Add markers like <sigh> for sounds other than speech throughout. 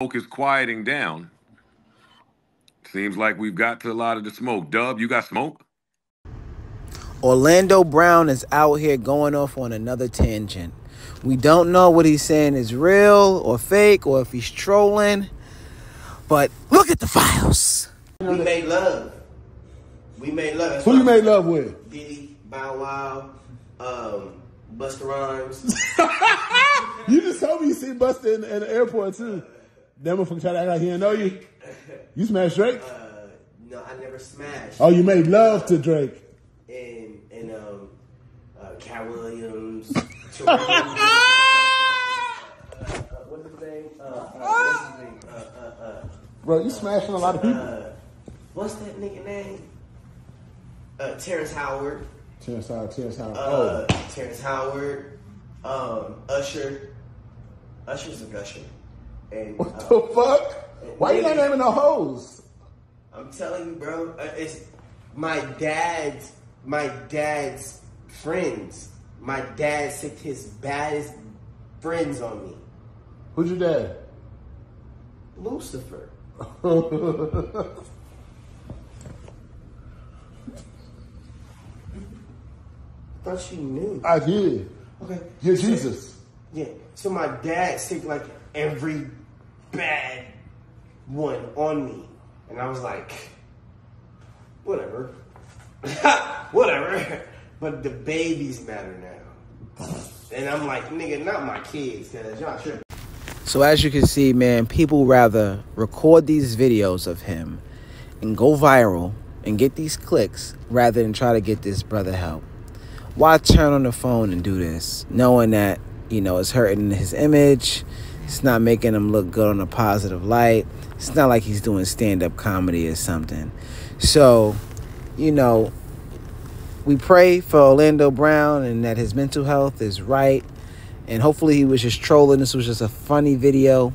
smoke is quieting down. Seems like we've got to a lot of the smoke. Dub, you got smoke? Orlando Brown is out here going off on another tangent. We don't know what he's saying is real or fake or if he's trolling. But look at the files. We made love. We made love. That's Who you made love with? Diddy, Bow Wow, um, Busta Rhymes. <laughs> You just told me you see Busta in, in the airport too. That motherfucker tried to act like he didn't know you. You smashed Drake? uh, no, I never smashed. Oh, you made love to Drake. And and um, uh, Katt Williams. <laughs> Terrell, uh, what's his name? Uh, uh, what's his name? Uh, uh, uh, Bro, you smashing a lot of people. uh, what's that nigga name? Uh, Terrence Howard. Terrence Howard, Terrence Howard. Uh, oh. Terrence Howard. Um, Usher. Usher's a gusher. And What uh, the fuck? Why you not naming no hoes? I'm telling you, bro, uh, it's my dad's my dad's friends. My dad sicked his baddest friends on me. Who's your dad? Lucifer. <laughs> I thought you knew. I did. Okay. You're Jesus. Yeah. So my dad sicked like every bad one on me. And I was like, whatever. <laughs> whatever. But the babies matter now. And I'm like, nigga, not my kids, cause y'all tripping. So as you can see, man, people rather record these videos of him and go viral and get these clicks rather than try to get this brother help. Why turn on the phone and do this, knowing that, you know, it's hurting his image, it's not making him look good on a positive light. It's not like he's doing stand-up comedy or something. So, you know, we pray for Orlando Brown and that his mental health is right. And hopefully he was just trolling. This was just a funny video.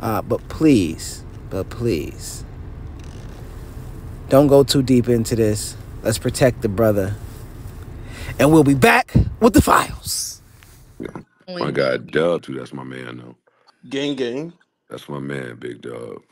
Uh, but please, but please, don't go too deep into this. Let's protect the brother. And we'll be back with the files. My guy Dub, too. That's my man, though. Gang gang. That's my man, Big Dub.